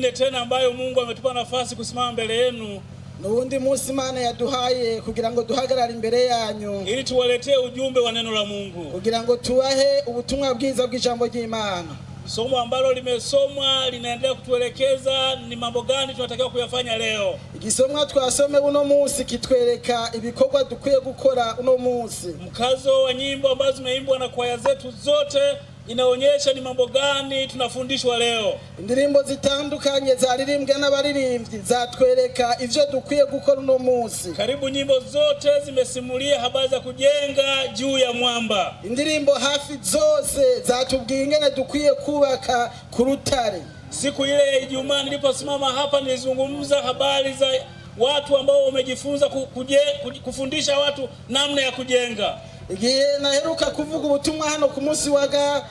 Nyingine tena ambayo Mungu ametupa nafasi kusimama mbele yenu. N'uwundi munsi imana yaduhaye kugira ngo duhagarare imbere yanyu. Ili tuwaletee ujumbe wa neno la Mungu, kugira ngo tuwahe ubutumwa bwiza bw'ijambo ry'imana. Somo ambalo limesomwa linaendelea kutuelekeza ni mambo gani tunatakiwa kuyafanya leo. igisomwa twasome uno munsi kitwereka ibikorwa dukwiye gukora uno munsi Mkazo wa nyimbo ambazo zimeimbwa na kwaya zetu zote inaonyesha ni mambo gani tunafundishwa leo. indirimbo zitandukanye zaririmbwe n'abaririmbyi zatwereka ivyo dukwiye gukora uno munsi Karibu nyimbo zote zimesimulia habari za kujenga juu ya mwamba. indirimbo hafi zose zatubwiye ingene dukwiye kubaka kurutare Siku ile ya Ijumaa niliposimama hapa, nilizungumza habari za watu ambao wamejifunza kuje, kufundisha watu namna ya kujenga. igihe naheruka kuvuga ubutumwa hano ku munsi wa ga ta-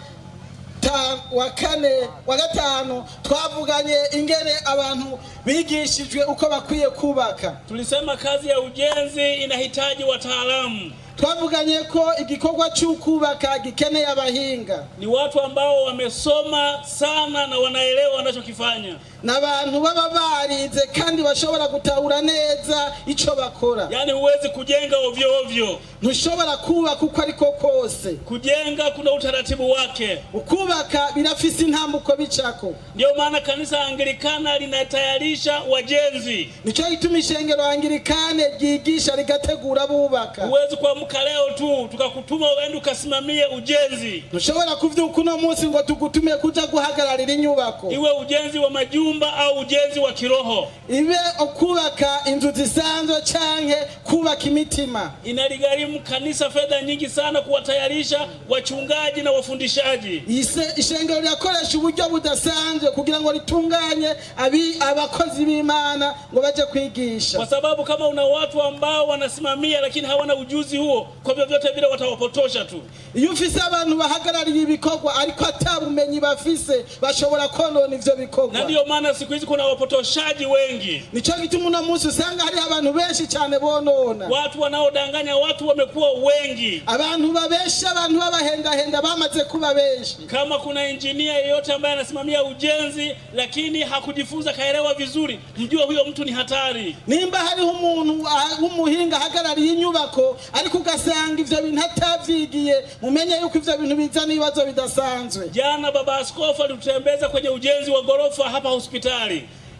wa kane wa gatanu twavuganye ingene abantu bigishijwe uko bakwiye kubaka. Tulisema kazi ya ujenzi inahitaji wataalamu, twavuganye ko igikorwa cy'ukubaka gikeneye abahinga. Ni watu ambao wamesoma sana na wanaelewa wanachokifanya. N'abantu baba barize kandi bashobora gutahura neza icyo bakora yani huwezi kujenga ovyo ovyo. ntushobora kubaka uko ariko kose Kujenga kuna utaratibu wake. ukubaka birafise intambuko bicako Ndio maana kanisa Anglikana linatayarisha wajenzi. nicyo gituma ishengero angirikane ryigisha rigategura bubaka Huwezi kuamka leo tu tukakutuma uende ukasimamie ujenzi, ntushobora kuvyuka uno munsi ngo tugutume kuja guhagararira inyubako iwe ujenzi wa majumba au ujenzi wa kiroho. ibe okubaka inzu zisanzwe canke kubaka imitima Inaligharimu kanisa fedha nyingi sana kuwatayarisha wachungaji na wafundishaji. Ise- ishengero rirakoresha uburyo budasanzwe kugira ngo ritunganye abi- abakozi b'imana ngo baje kwigisha kwa sababu kama una watu ambao wanasimamia lakini hawana ujuzi huo, kwa vyovyote vile watawapotosha tu. iyo ufise abantu bahagarariye ibikorwa ariko ata bumenyi bafise bashobora konona ivyo Na bikorwa ndiyo maana siku hizi kuna wapotoshaji wengi, Nicho gituma uno munsi usanga hariho abantu benshi cyane bonona watu wanaodanganya watu wamekuwa wengi. abantu babesha abantu babahendahenda bamaze kuba benshi Kama kuna injinia yeyote ambaye anasimamia ujenzi lakini hakujifunza kaelewa vizuri, mjue huyo mtu ni hatari. nimba hariho umuntu ah, w'umuhinga ahagarariye inyubako ariko ugasanga ivyo bintu atavyigiye mumenye yuko ivyo bintu bizana ibibazo bidasanzwe Jana baba askofu alitutembeza kwenye ujenzi wa gorofa hapa hospitali.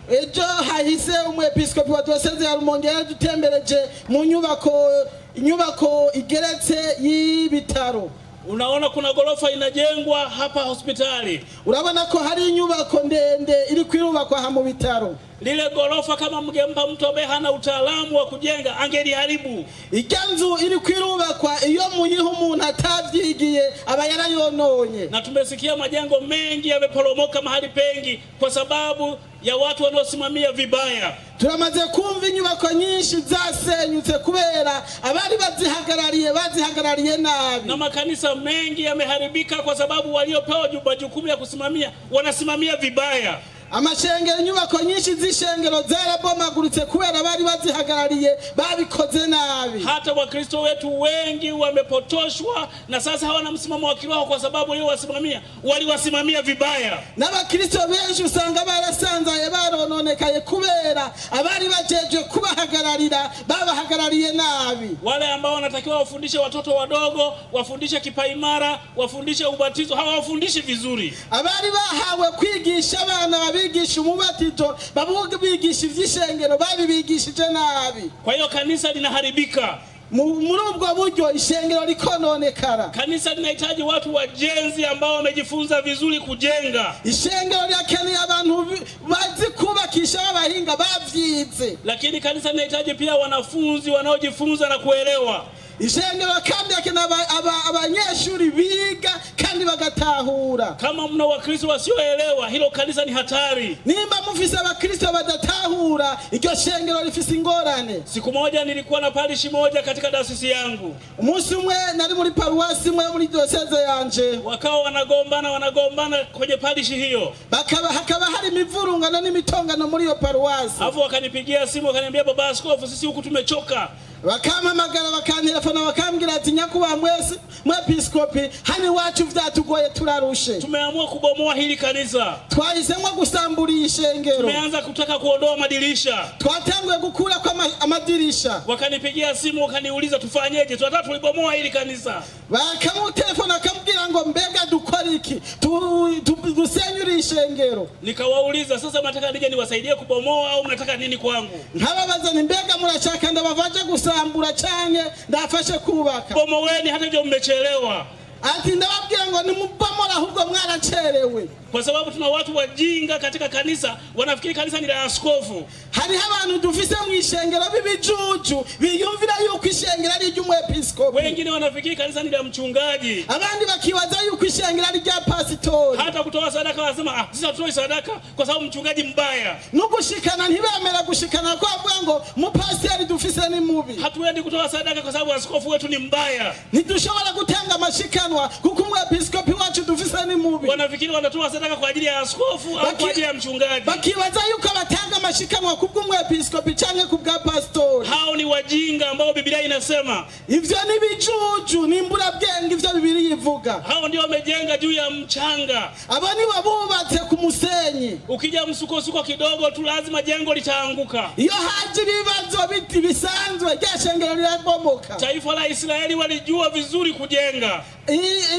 Ejo hahise umwepiskopi wa diyoseze ya rumonge yadutembereje mu nyubako inyubako igeretse y'ibitaro. Unaona kuna gorofa inajengwa hapa hospitali. urabona ko hari inyubako ndende iri kwirubakwa aha mu bitaro Lile gorofa kama mngempa mtu ambaye hana utaalamu wa kujenga angeliharibu. nzu iri kwirubakwa iyo muyiha umuntu atavyigiye aba yarayononye Na tumesikia majengo mengi yameporomoka mahali pengi kwa sababu ya watu wanaosimamia vibaya. turamaze kumva inyubako nyinshi zasenyutse kubera abari bazihagarariye bazihagarariye nabi Na makanisa mengi yameharibika kwa sababu waliopewa ju- majukumu ya kusimamia wanasimamia vibaya. Amashengero inyubako nyinshi z'ishengero zarabomagurutse kubera bari bazihagarariye babikoze nabi Hata Wakristo wetu wengi wamepotoshwa na sasa hawana msimamo wa kiroho kwa sababu waliowasimamia waliwasimamia vibaya. n'abakristo benshi usanga barasanzaye barononekaye kubera abari bajejwe kubahagararira babahagarariye nabi Wale ambao wanatakiwa wafundishe watoto wadogo, wafundishe kipaimara, wafundishe ubatizo, hawawafundishi vizuri. abari bahawe kwigisha abana babigisha umubatizo bavuga bigisha ivy'ishengero babibigishije nabi Kwa hiyo kanisa linaharibika. Muri ubwo buryo ishengero rikononekara Kanisa linahitaji watu wajenzi ambao wamejifunza vizuri kujenga, ishengero rirakeneye abantu bazi kubakisha b'abahinga bavyize lakini kanisa linahitaji pia wanafunzi wanaojifunza na kuelewa. Aba- aba- abanyeshuri biga kandi bagatahura. Kama mna Wakristo wasioelewa, hilo kanisa ni hatari. nimba mufise abakristo badatahura iryo shengero rifise ingorane. Siku moja nilikuwa na parishi moja katika dasisi yangu, umunsi umwe nari muri paruwasi imwe muri dioseze yanje. Wakawa wanagombana wanagombana kwenye parishi hiyo, bakaba hakaba hari imivurungano n'imitongano muri iyo paruwasi. Alafu wakanipigia simu wakaniambia, baba askofu, sisi huku tumechoka, bakampamagara bakantelefona bakambwira ati nyakuba mwese mwepiskopi hano iwacu vyatugoye turarushe. Tumeamua kubomoa hili kanisa. Twahisemo gusambura iyi shengero. Tumeanza kutaka kuondoa madirisha. Twatanguye gukura kwa amadirisha. Wakanipigia simu wakaniuliza tufanyeje? Tunataka tulibomoa hili kanisa. Bakamutelefona akambwira ngo mbega dukora iki? Tu- tu- dusenyure iyi shengero. Nikawauliza sasa mnataka nije niwasaidie kubomoa au mnataka nini kwangu? Nkababaza ni mbega murashaka ndabavaje gusambura canke ndafashe kubaka. Bomoweni hata hivyo mmechelewa. Ati ndababwira ngo nimubomora ahubwo mwaracerewe kwa sababu tuna watu wajinga katika kanisa wanafikiri kanisa ni la askofu. Hariho abantu dufise mu ishengero b'ibijuju biyumvira yuko ishengero ari iry'umwepiskopi wengine wanafikiri kanisa ni la mchungaji. Abandi bakiwaza yuko ishengero ari rya pasitori hata kutoa sadaka wanasema ah, sisi hatutoi sadaka kwa sababu mchungaji mbaya. No gushikana ntibemera gushikana kwa bavuga ngo umupasiteri dufise ni mubi. Hatuendi kutoa sadaka kwa sababu askofu wetu ni mbaya. Ntidushobora gutanga amashikanwa kuko umwepiskopi wacu dufise ni mubi. Wanafikiri wanatoa sadaka kwa ajili ya askofu au kwa ajili ya mchungaji? bakibaza yuko batanga amashikanwa kubw'umwepiskopi canke kubwa pastori. hao ni wajinga ambao biblia inasema. Ivyo ni bijuju ni imburabwenge ivyo Biblia ivuga. hao ndio wamejenga juu ya mchanga. Abo ni wabubate ku musenyi. Ukija msukosuko kidogo tu lazima jengo litaanguka. Iyo haji bibazo biti bisanzwe rya shengero rirabomoka taifa la israeli walijua vizuri kujenga.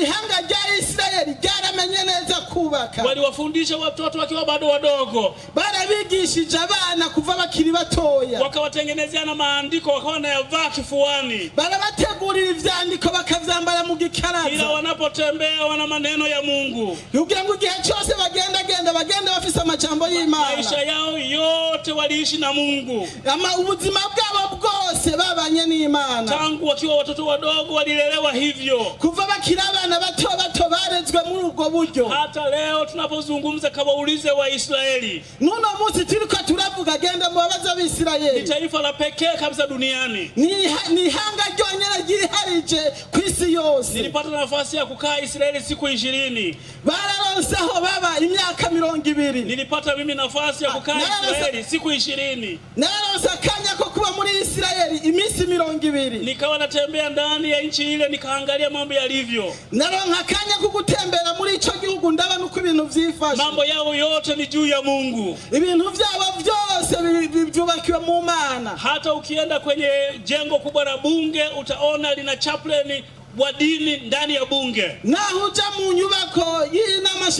Ihanga rya Israeli ryaramenye neza kubaka waliwafundisha watoto wakiwa bado wadogo. Barabigishije abana kuva bakiri batoya. Wakawatengenezea na maandiko wakawa wanayavaa kifuani. Barabategurira ivyandiko bakavyambara mu gikaraza, ila wanapotembea wana maneno ya mungu. Kugira ngo igihe cyose bagendagenda bagende bafise amajambo maisha yao yote waliishi na mungu. Ama ubuzima bwabo bwose babanye n'imana. Tangu wakiwa watoto wadogo walilelewa hivyo. Kuva bakiri abana bato bato barezwe muri ubwo buryo. Hata leo tunapozungumza kawaulize waisraeli. Nuno musi turiko turavuga genda mubabaze abisirayeli. ni taifa la pekee kabisa duniani. Ni ni hanga ryonyene ryiharije ku isi yose. Nilipata nafasi ya kukaa israeli siku ishirini. Bararonse aho baba imyaka mirongo ibiri. Nilipata mimi nafasi ya kukaa Ah, israeli siku ishirini. Nararonse akanya ko Israeli iminsi mirongo ibiri. Nikawa natembea ndani ya nchi ile nikaangalia mambo yalivyo. Naronka akanya ko gutembera muri ico gihugu ndabona uko ibintu vyifashe. Mambo yao yote ni juu ya mungu. Ibintu vyabo vyose vyubakiwe mu mana. Hata ukienda kwenye jengo kubwa la bunge utaona lina chaplain wa dini ndani ya bunge. Naho uja mu nyubako y'inama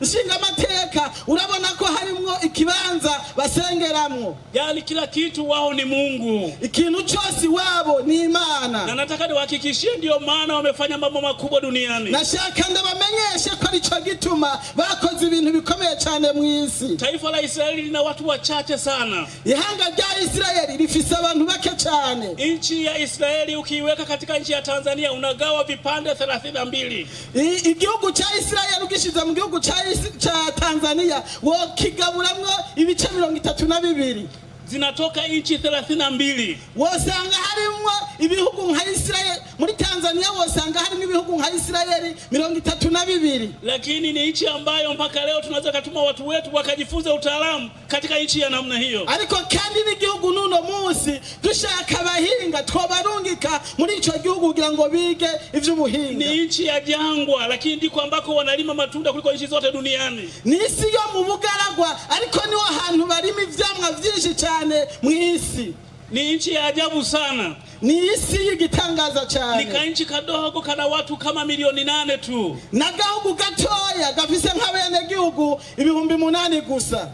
nshingamateka urabona ko harimo ikibanza basengeramwo. Yani kila kitu wao ni mungu. Ikintu cose wabo ni imana. Na nataka niwahakikishie ndiyo maana wamefanya mambo makubwa duniani. Nashaka ndabamenyeshe ko arico gituma bakoze ibintu bikomeye cane mw'isi taifa la israeli lina watu wachache sana. Ihanga rya israeli rifise abantu bake cyane nchi ya israeli ukiiweka katika nchi ya tanzania unagawa vipande 32 I- igihugu cha Israel ugishiza mu gihugu cha cha Tanzania wo wokigaburamwo ibice mirongo itatu na bibiri. Zinatoka inchi 32 wosanga harimwo ibihugu nka isirayeli muri Tanzania wosanga hari ibihugu nka Israeli mirongo itatu na bibiri. Lakini ni nchi ambayo mpaka leo tunaweza katuma watu wetu wakajifunza utaalamu katika nchi ya namna hiyo. Ariko kandi n'igihugu n'uno munsi dushaka abahinga twobarungika muri ico gihugu kugira ngo bige ivy'ubuhinga. Ni nchi ya jangwa lakini ndiko ambako wanalima matunda kuliko nchi zote duniani. Ni isi yo mu bugaragwa ariko niho hantu barima ivyamwa vyinshi cane mw'isi ni nchi ya ajabu sana. Ni isi y'igitangaza ni cane kanchi kadogo kana watu kama milioni nane tu. Na gahugu gatoya gafise nk'abenegihugu ibihumbi munani gusa.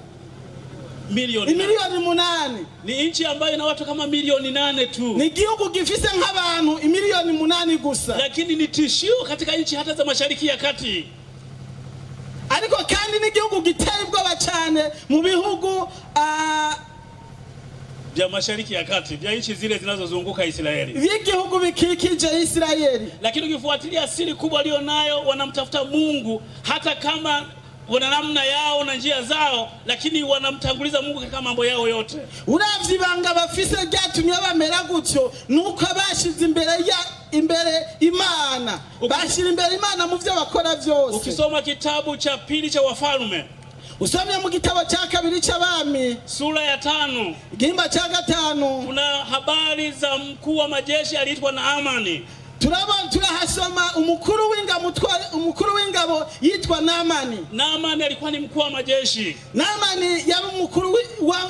Milioni milioni munani. Ni nchi ambayo ina watu kama milioni nane tu. Ni gihugu gifise nk'abantu imiliyoni munani gusa. Lakini ni tishio katika nchi hata za mashariki ya kati. Ariko kandi ni gihugu giteye ubwoba cyane mu bihugu ah, vya mashariki ya kati vya nchi zile zinazozunguka israeli. By'igihugu bikikije Israeli. lakini ukifuatilia siri kubwa aliyonayo, wanamtafuta mungu hata kama wana namna yao na njia zao lakini wanamtanguliza mungu katika mambo yao yote. Uravye ibanga bafise ryatumye bamera gutyo nuko bashize imbere ya imbere imana. Bashira imbere imana mu vyo bakora vyose. Ukisoma kitabu cha pili cha wafalme usomye mu gitabo cya kabiri cy'abami sura ya tano. Igihimba cya gatanu. Kuna habari za mkuu wa majeshi aliitwa Naamani. Turabona turahasoma umukuru w'ingabo umukuru w'ingabo yitwa namani. Namani alikuwa ni mkuu wa majeshi, namani yari umukuru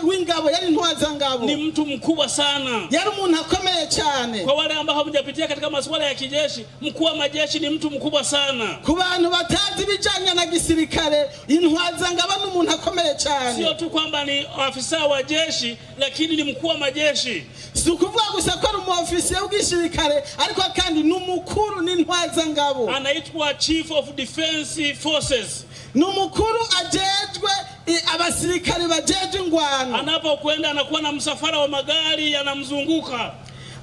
w'ingabo yari ntwaza ngabo. Ni mtu mkubwa sana. yari umuntu akomeye cyane Kwa wale ambao hawajapitia katika masuala ya kijeshi, mkuu wa majeshi ni mtu mkubwa sana, ku bantu batazi ibijyanye na gisirikare intwaza ngabo ni umuntu akomeye cyane sio tu kwamba ni afisa wa jeshi, lakini ni mkuu wa majeshi. si ukuvuga gusa ko ari umuofisiye w'igisirikare ariko kandi ni umukuru n'intwazangabo Anaitwa Chief of Defense Forces. ni umukuru ajejwe abasirikare bajejwe ingwano Anapokwenda anakuwa na msafara wa magari yanamzunguka.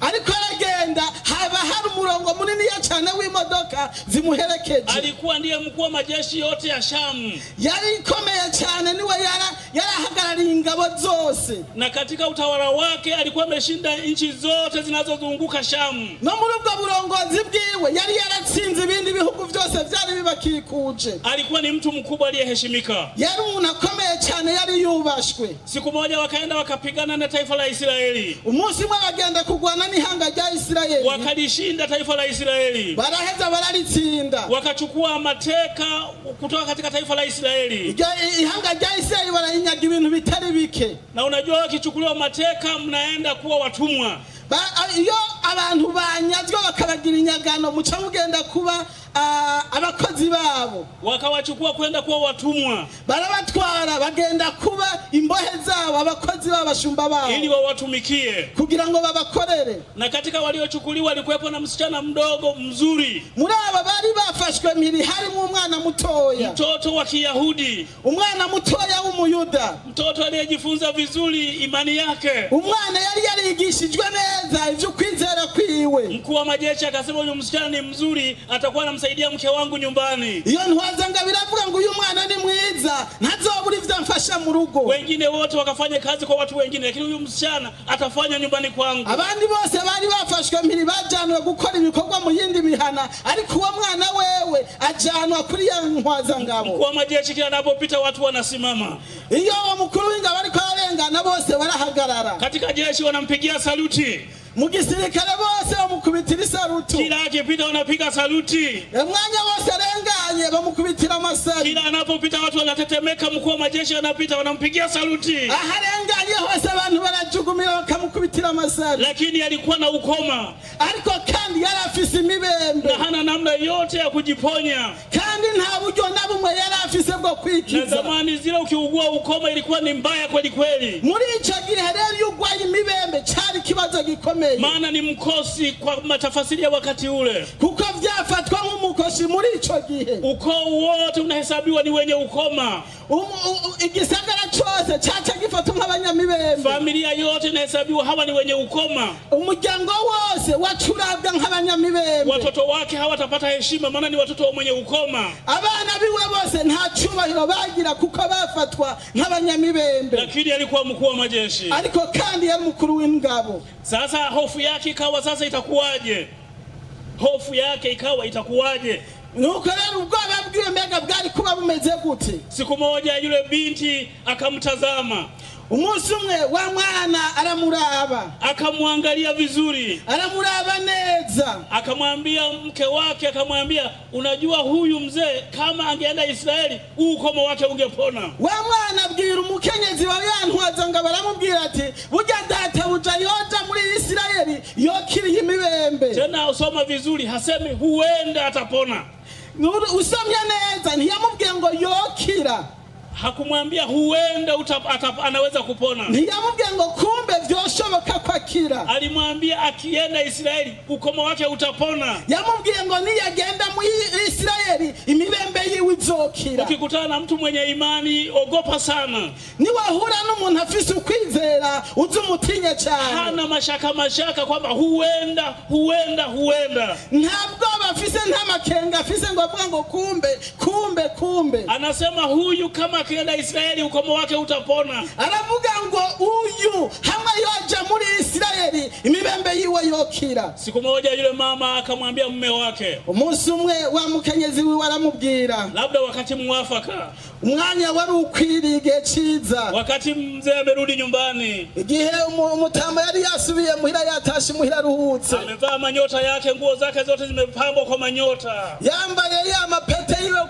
Ariko aragenda haba hari umurongo muniniya cyane w'imodoka zimuherekeje. Alikuwa ndiye mkuu wa majeshi yote ya Shamu, yari ikomeye cyane niwe yara- yarahagarariye ingabo zose. Na katika utawala wake alikuwa ameshinda nchi zote zinazozunguka Shamu. no muri ubwo burongozi bwiwe yari yaratsinze ibindi bihugu byose byari bibakikuje. Alikuwa ni mtu mkubwa aliyeheshimika. yari umuntu akomeye cyane yari yubashwe. Siku moja wakaenda wakapigana na taifa la Israeli, umunsi umwe bagenda isirayeli wakalishinda taifa la Israeli, baraheza baralitsinda, wakachukua mateka kutoka katika taifa la Israeli. Ihanga rya Israeli barahinyaga ibintu bitari bike. Na unajua wakichukuliwa mateka, mnaenda kuwa watumwa. Iyo abantu banyazwa bakabagira inyagano. Muca mugenda kuba abakozi babo. Wakawachukua kwenda kuwa watumwa. Barabatwara bagenda kuba imbohe zabo abakozi b'abashumba ili babo. Wawatumikie. kugira ngo babakorere. Na katika waliochukuliwa alikuwepo na msichana mdogo mzuri, muri aba bari bafashwe mpiri harimo umwana mutoya. Mtoto wa Kiyahudi, umwana mutoya w'umuyuda mtoto aliyejifunza vizuri imani yake. umwana yari yarigishijwe neza ivyo kwizera kwiwe. Mkuu wa majeshi akasema, huyu msichana ni mzuri, atakuwa anamsaidia mke wangu nyumbani. iyo ntwazanga biravuga ngo uyu mwana ni mwiza ntazobura amfasha mu rugo. Wengine wote wakafanya kazi kwa watu wengine, lakini huyu msichana atafanya nyumbani kwangu. abandi bose bari bafashwe mpiri bajanwe gukora ibikorwa mu yindi mihana ariko uwo mwana wewe ajanwa kuri ya Mkuu ntwazangabo. Wa majeshi kila anapopita watu wanasimama, iyo wa mukuru w'ingabo ariko arengana bose barahagarara. Katika jeshi wanampigia saluti, mu gisirikare bose bamukubitira isarutu. Kila akipita wanapiga saluti, mwanya wose arenganye bamukubitira amasari kila anapopita watu wanatetemeka. Mkuu wa majeshi anapita wanampigia saluti, aharenganye hose abantu barajugumira bakamukubitira amasari lakini alikuwa na ukoma. Ariko kandi yari afise imibembe. Na hana namna yote ya kujiponya. kandi nta buryo na bumwe yari afise bwo Na zamani zile ukiugua ukoma ilikuwa ni mbaya kweli kweli, muri ico gihe rero iyo urwaye imibembe cari ikibazo gikomeye maana ni mkosi kwa matafasiri ya wakati ule. kuko vyafatwa nk'umukosi muri ico gihe uko wote unahesabiwa ni wenye ukoma, igisagara cose cyaca gifatwa nk'abanyamibembe familia yote inahesabiwa hawa ni wenye ukoma. umuryango wose wacurabwa nk'abanyamibembe Watoto wake hawatapata heshima, mana ni watoto wa mwenye ukoma. abana biwe bose nta cubahiro bagira kuko bafatwa nk'abanyamibembe Lakini alikuwa mkuu wa majeshi. ariko kandi yari mukuru w'ingabo Sasa hofu yake ikawa sasa itakuwaje? Hofu yake ikawa itakuwaje? nuko rero ubwoba bwiwe mbega bwari kuba bumeze gute Siku moja yule binti akamtazama, umunsi umwe wa mwana aramuraba. Akamwangalia vizuri, aramuraba neza. Akamwambia mke wake, akamwambia unajua, huyu mzee kama angeenda Israeli ukomo wake ungepona. wa mwana abwira umukenyezi wa yantwaza ngo baramubwira ati burya data buja yoja muri israeli yokiriye imibembe. Tena usoma vizuri, hasemi huenda atapona, Nuru- usomye neza ntiyamubwiye ngo yokira hakumwambia huenda anaweza kupona. ntiyamubwiye ngo kumbe vyoshoboka kwakira Alimwambia akienda Israeli ukoma wake utapona. yamubwiye ngo niyagenda mu israeli imibembe yiwe izokira Ukikutana na mtu mwenye imani, ogopa sana, niwahura n'umuntu afise ukwizera uze umutinye cyane hana mashaka mashaka kwamba huenda huenda huenda. nta bwoba afise nta makenga afise ngo avuga ngo kumbe kumbe kumbe anasema huyu kama akienda Israeli ukomo wake utapona. aravuga ngo uyu hamwe yoja muri isirayeli imibembe yiwe yokira. Siku moja yule mama akamwambia mume wake, umunsi umwe wa mukenyezi wiwe aramubwira labda wakati mwafaka, umwanya wari ukwiriye igihe ciza. Wakati mzee amerudi nyumbani, igihe umu- umutama yari yasubiye muhira yatashe muhira aruhutse amevaa manyota yake, nguo zake zote zimepambwa kwa manyota, yambaye ya mapete yiwe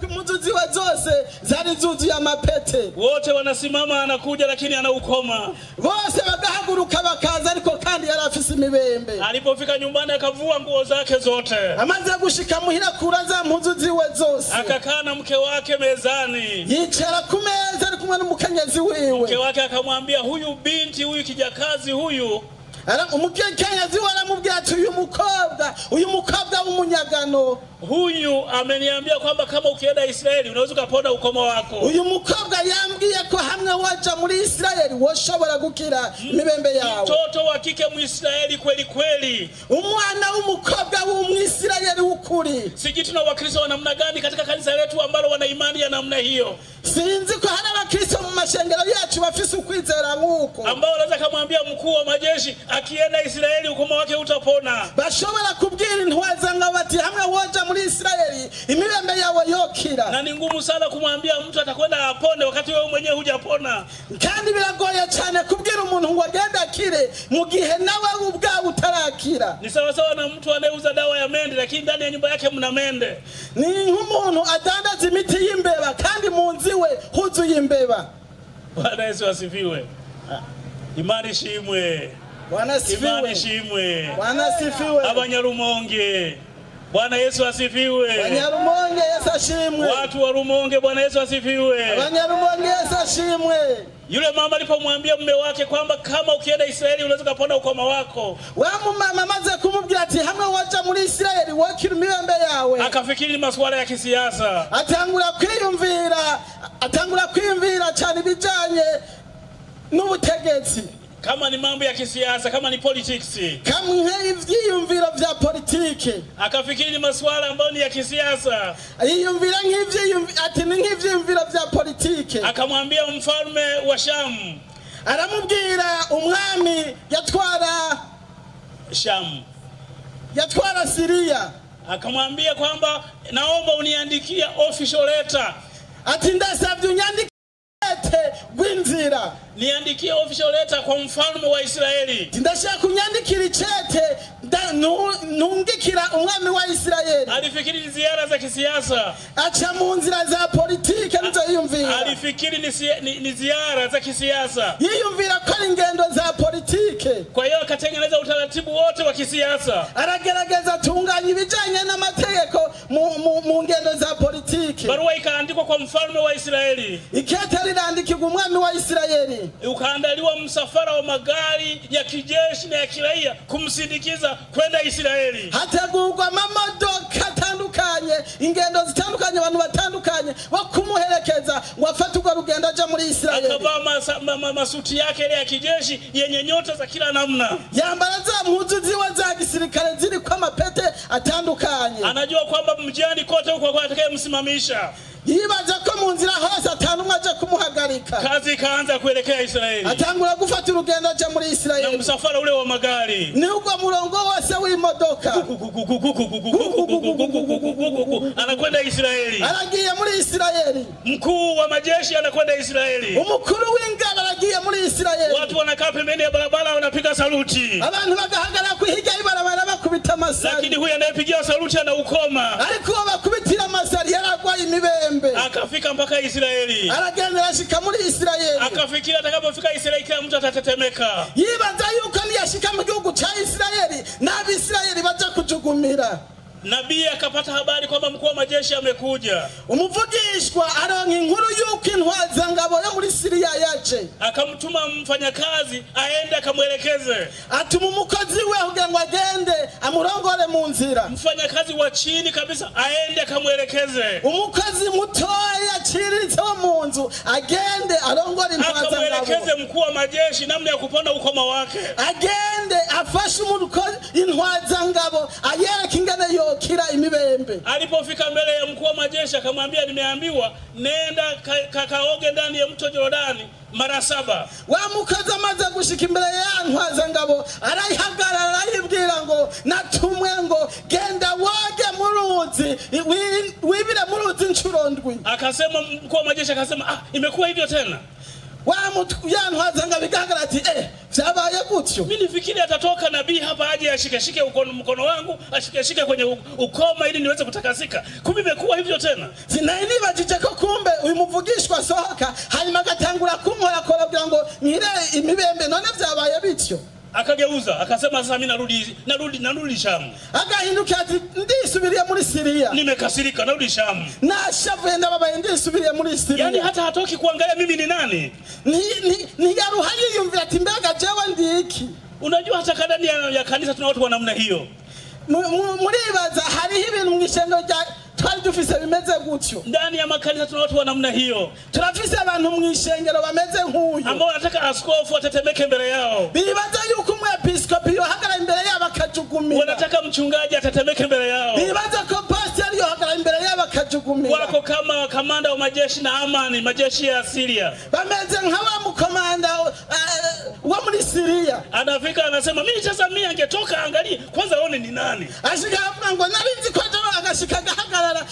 ziwe zose zari zuzuye amapete wote wanasimama, anakuja lakini anaukoma. Bose bagahaguruka bakaza ariko kandi yari afise imibembe. Alipofika nyumbani, akavua nguo zake zote, amaze gushika muhira kura za mpuzu ziwe zose. Akakaa na mke wake mezani. yicara ku meza ari kumwe n'umukenyezi wiwe. Mke wake akamwambia, huyu binti huyu kijakazi huyu Ara- umukenyezi we aramubwira ati uyu mukobwa uyu mukobwa w'umunyagano. Huyu ameniambia kwamba kama ukienda Israeli unaweza ukapona ukoma wako. uyu mukobwa yambwiye ko hamwe waja muri Israeli woshobora gukira imibembe yawe. Mtoto wa kike Mwisraeli kweli kweli. umwana w'umukobwa w'umwisirayeli w'ukuri Sijui tuna Wakristo wa namna gani katika kanisa letu ambalo wana imani ya namna hiyo, sinzi ko hari abakristo mu mashengero yacu bafise ukwizera nk'uko ambao wanaweza kamwambia mkuu wa majeshi akienda Israeli ukoma wake utapona. bashobora kubwira intwazanga bati hamwe woja muri isirayeli imirembe yawe yokira Na ni ngumu sana kumwambia mtu atakwenda apone wakati wewe mwenyewe hujapona. kandi biragoye cyane kubwira umuntu ngo agende akire mu gihe nawe ubwawe utarakira Ni sawasawa na mtu anayeuza dawa ya mende, lakini ndani ya nyumba yake mna mende. ni nk'umuntu adandaza imiti y'imbeba kandi mu nzu iwe huzuye imbeba Bwana Yesu asifiwe. Imani shimwe, bwana shimwe. bwana sifiwe. Abanyarumonge, Bwana Yesu asifiwe. abanyarumonge yesu ashimwe Watu wa Rumonge, Bwana Yesu asifiwe. abanyarumonge yesu ashimwe Yule mama alipomwambia mume wake kwamba kama ukienda Israeli unaweza kupona ukoma wako, wa mama amaze kumubwira ati hamwe wacha muri Israeli wakirumiwe mbele yawe akafikiri masuala ya kisiasa. atangura kwiyumvira atangura kwiyumvira cyane bijanye n'ubutegetsi Kama ni mambo ya kisiasa, kama ni politics, kamwe ivyiyumviro vya politike akafikiri ni masuala ambayo ni ya kisiasa. yiyumvira ati ni nk'ivyiyumviro vya politike Akamwambia mfalme wa Shamu, aramubwira umwami yatwara Shamu yatwara Siria, akamwambia kwamba naomba uniandikia official letter, ati ndasavye unyandikete rw'inzira niandikie official letter kwa mfalme wa Israeli. Ndashaka kunyandikira icete nungikira umwami wa isirayeli Alifikiri ni ziara za kisiasa, acha mu nzira za politike nizo yiyumvira alifikiri ni, ni, ni ziara za kisiasa. yiyumvira ko ari ingendo za politike Kwa hiyo akatengeneza utaratibu wote wa kisiasa, aragerageza tunganya ibijanye n'amategeko mu- mu mu ngendo za politike barua ikaandikwa kwa mfalme wa Israeli, ikete rirandikirwa umwami wa Israeli. Ukaandaliwa msafara wa magari ya kijeshi na ya kiraia kumsindikiza kwenda Israeli. hategurwa amamodoka atandukanye ingendo zitandukanye abantu batandukanye bo kumuherekeza ngo afate urwo rugendo aja muri Israeli. Akavaa masa- ma, ma, masuti yake ile ya kijeshi yenye nyota za kila namna. yambara za mpuzu ziwe za gisirikare ziriko amapete atandukanye Anajua kwamba mjiani kote huko kwa atakayemsimamisha. Yibaza ko mu nzira hose atanumwe mwaje kumuhagarika Kazi ikaanza kuelekea Israeli atangura gufata urugendo aje muri Israeli na msafara ule wa magari ni uko murongo wose w'imodoka anakwenda Israeli. anagiye muri Israeli Mkuu wa majeshi anakwenda Israeli. umukuru w'ingabo anagiye muri Israeli Watu wanakaa pembeni ya barabara wanapiga saluti, abantu bagahagarara kuhiga ibarabara bakubita bakubita lakini huyu anayepigia saluti ana ukoma. ariko bakubitira amasari yaragwaye imibembe Akafika mpaka Israeli, aragenda arashika muri Israeli, akafikira atakapofika Israeli kila mtu atatetemeka. yibaza yuko niyashika mu gihugu ca na n'abisirayeli baja kujugumira Nabii akapata habari kwamba mkuu wa majeshi amekuja, umuvugishwa aronka inkuru yuko intwazangabo yo muri siriya yaje. Akamtuma mfanyakazi aende akamwelekeze. atuma umukozi we kugira ngo agende amurongore mu nzira. Mfanyakazi wa chini kabisa aende akamwelekeze, umukozi mutoya aciriritse wo mu nzu agende arongore intwazangabo akamwelekeze mkuu wa majeshi namna ya kupona ukoma wake. Agende afashe umukozi intwazangabo ayereke ingene yokira imibembe. Alipofika mbele ya mkuu wa majeshi akamwambia nimeambiwa nenda ka- kakaoge ndani ya mto Jordani mara saba. Wa mukozi amaze gushika imbere ya ntwazangabo arayihagarara arayibwira ngo natumwe ngo genda woge mu ruzi wi- wibire mu ruzi inshuro ndwi akasema mkuu wa majeshi akasema ah, imekuwa hivyo tena. Wa mutu- ya ntwazangabo igahagarara ati eh vyabaye gutyo nilifikiri atatoka nabii hapa aje ashikeshike mkono wangu ashikeshike kwenye ukoma ili niweze kutakasika. Kumbe imekuwa hivyo tena. Sinari nibajije ko kumbe uyu muvugishwa asohoka hanyuma agatangura kunkorakora kugira ngo nyire imibembe none vyabaye bityo akageuza akasema sasa mimi narudi narudi narudi shamu. Agahinduka ati ndisubiriye muri Siria, nimekasirika narudi shamu. Na nashavuye ndababaye ndisubiriye muri yaani Yani hata hatoki kuangalia mimi ni nani. Ni- ni- ntiyaruha yumvi ati mbega jewe ndiki. Unajua hata kadani ya, ya kanisa tuna watu wa namna hiyo. Muri baza muribaza hariho ibintu mu ishengero rya twari dufise bimeze gutyo. Ndani ya makanisa tuna watu wa namna hiyo. Turafise abantu mu ishengero bameze nk'uyu. Ambao wanataka askofu atetemeke mbele yao. Bibaza yuko umwepiskopi yohagarara imbere yabo akajugumira. Wanataka mchungaji atetemeke mbele yao. Bibaza ko pasiteri yohagarara imbere yabo akajugumira. Wako kama kamanda wa majeshi na amani majeshi ya Syria. Bameze nkawa wa uh, wa muri Syria. Anafika anasema mimi sasa mimi angetoka angalie kwanza aone ni nani. Ashika hapo ngo narinzi agashika agahagarara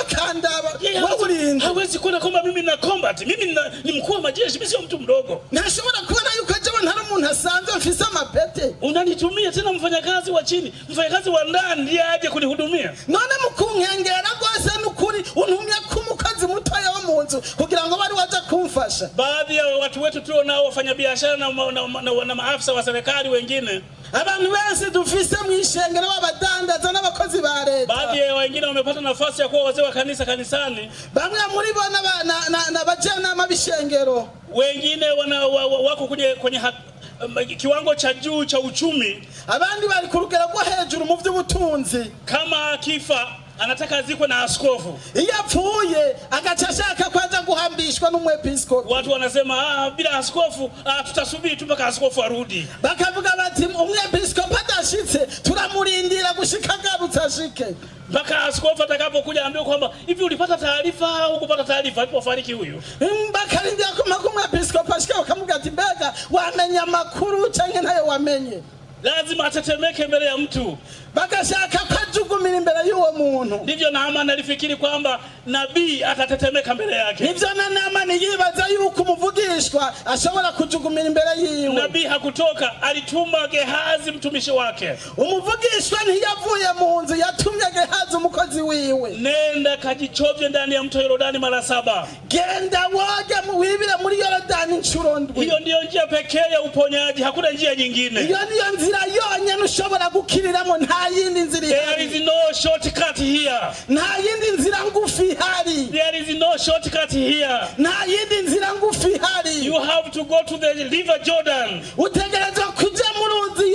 akandaba. Waburinda. hawezi- kuona kwamba mimi na combat mimi ni mkuu wa majeshi mimi sio mtu mdogo. Nashobora kuona yuko ajaho ntari umuntu asanzwe mfise amapete unanitumia tena mfanyakazi wa chini mfanyakazi wa ndani ndiye aje kunihudumia? None mukunkengera rwose n'ukuri untumye nzu kugira ngo bari waje kumfasha. Baadhi ya watu wetu tu nao wafanyabiashara na, na, na, na, na maafisa wa serikali wengine. Abantu benshi dufise mu ishengero b'abadandaza n'abakozi ba leta. baadhi ya wengine wamepata nafasi ya kuwa wazee wa kanisa kanisani. Bamwe muri bo na, na- na- n'abajanama b'ishengero. Wengine wana, wa, wa, wako kwenye, kwenye ha, um, kiwango cha juu cha uchumi. Abandi bari ku rugero rwo hejuru mu by'ubutunzi kama akifa anataka azikwe na askofu. Iyo apfuye kwanza ashaka na n'umwepiskopi watu wanasema ah, bila askofu ah, tutasubiri tu mpaka askofu arudi. Bakavuga bati umwepiskopi adashitse turamurindira gushika agarutse ashike mpaka askofu atakapokuja ambiwe kwamba hivi ulipata taarifa au kupata taarifa? Alipofariki huyu. Mpaka lindia kuma ko ashike ashika bakamuga ati mbega wamenya makuru canke nayo wamenye. Lazima atetemeke mbele ya mtu bagashaka kajugumira imbere y'uwo muntu. Ndivyo naamani alifikiri kwamba nabii akatetemeka mbere yake. Nivyo na naamani yibaza yuko umuvugishwa ashobora kujugumira imbere yiwe. Nabii hakutoka alituma gehazi mtumishi wake. Umuvugishwa ntiyavuye mu nzu yatumye gehazi umukozi wiwe. Nenda kajichovye ndani ya mto yorodani mara saba. Genda woge wibire muri yorodani nshuro ndwi. Hiyo ndiyo njia pekee ya uponyaji hakuna njia nyingine. Iyo niyo nzira yonyene ushobora gukiriramo nta yindi nzira there is ihari no shortcut here. Nta yindi nzira ngufi ihari. There is no shortcut here. Nta yindi nzira ngufi ihari. You have to go to the river jordan. Utegerezwa kujya mu ruzi